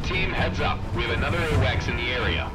Team, heads up. We have another AWACS in the area.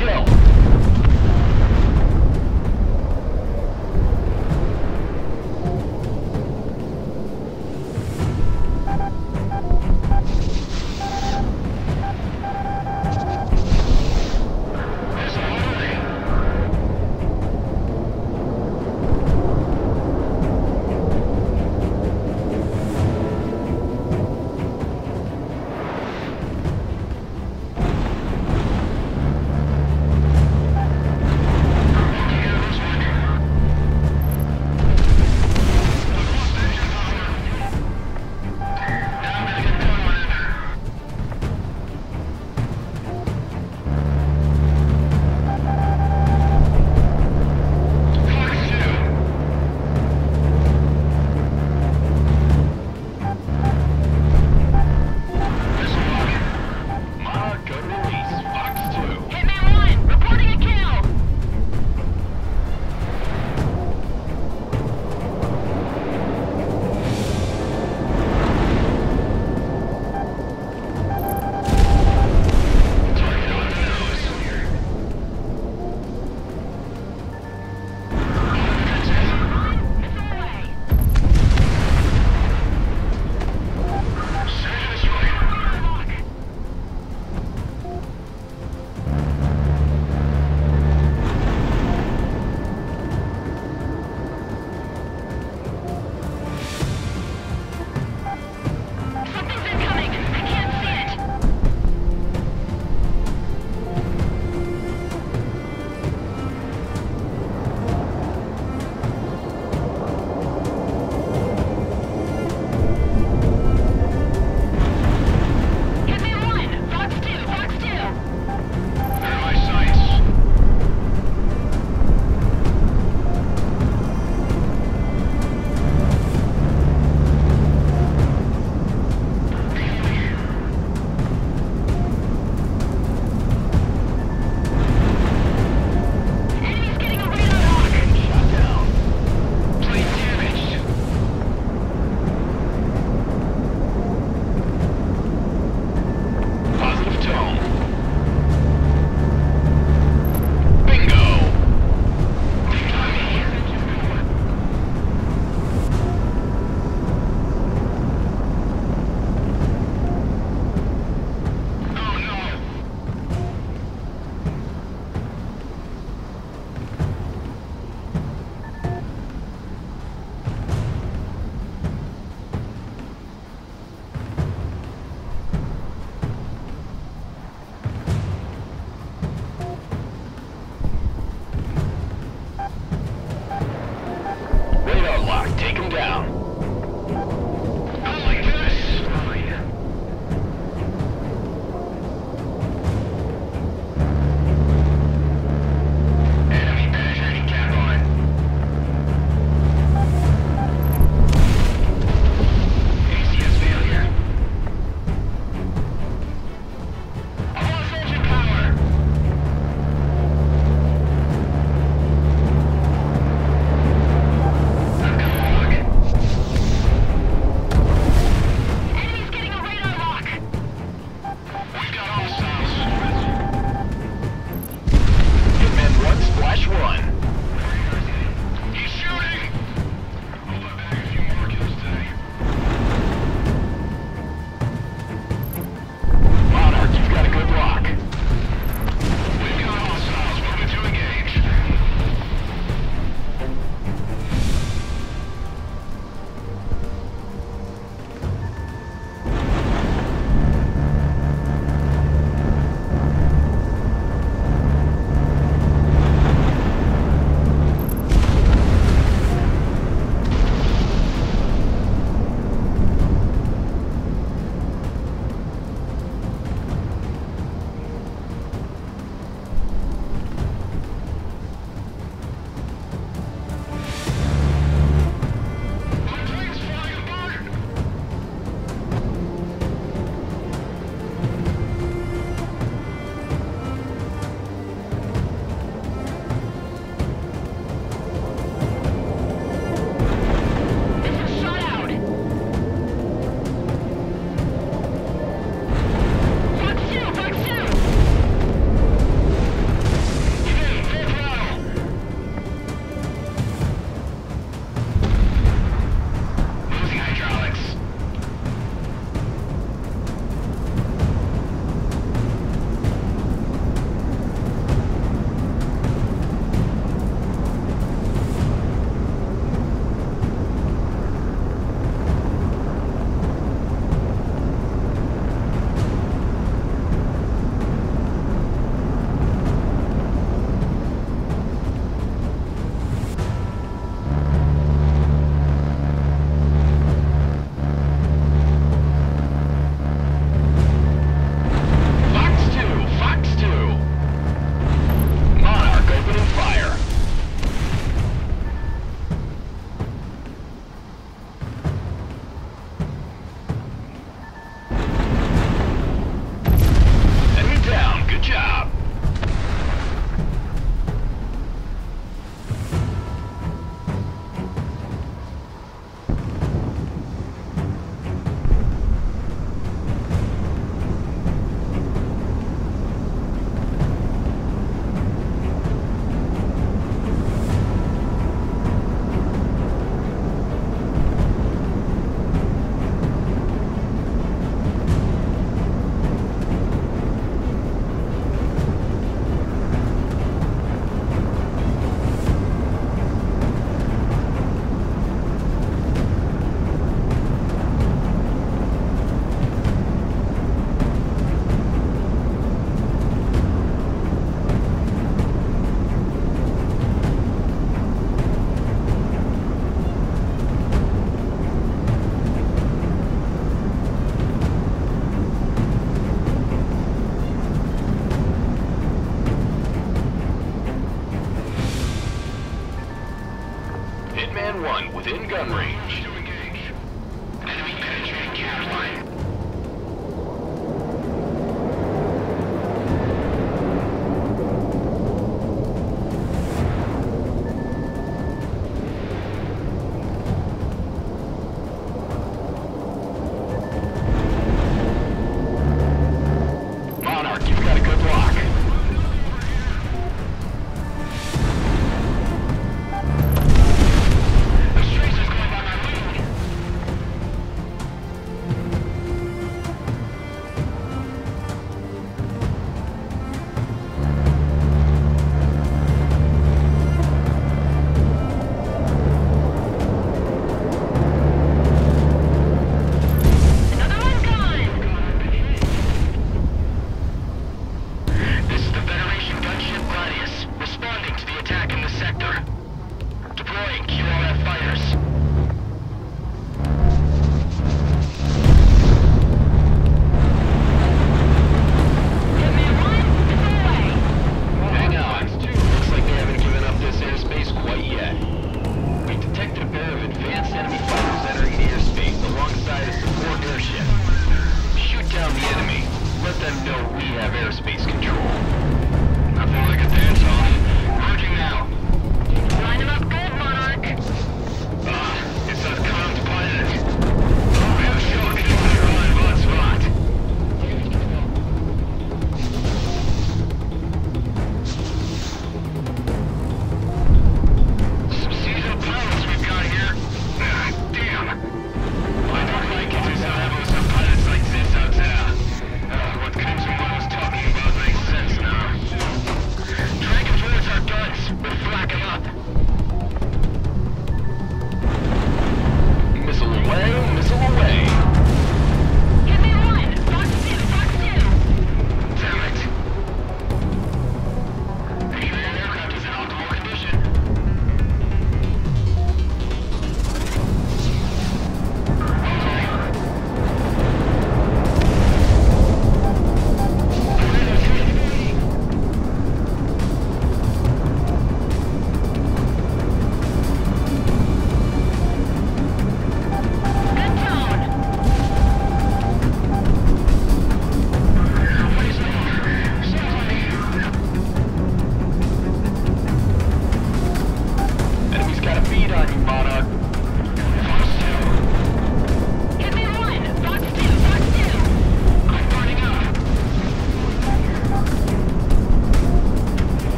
chill.